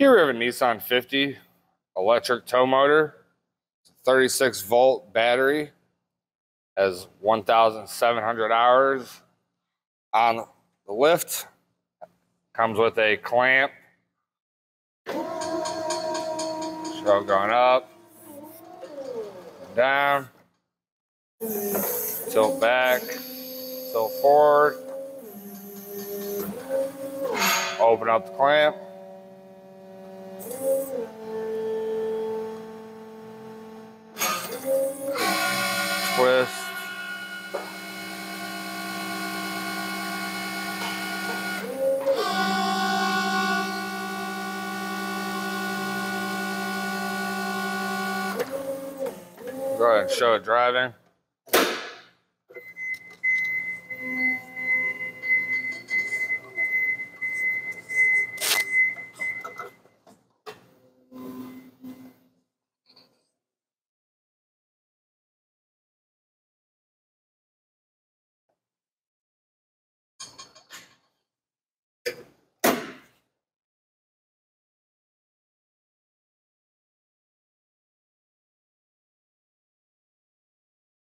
Here we have a Nissan 50 electric tow motor, 36 volt battery, has 1,700 hours on the lift. Comes with a clamp. So going up, down, tilt back, tilt forward, open up the clamp. Go ahead and show it driving.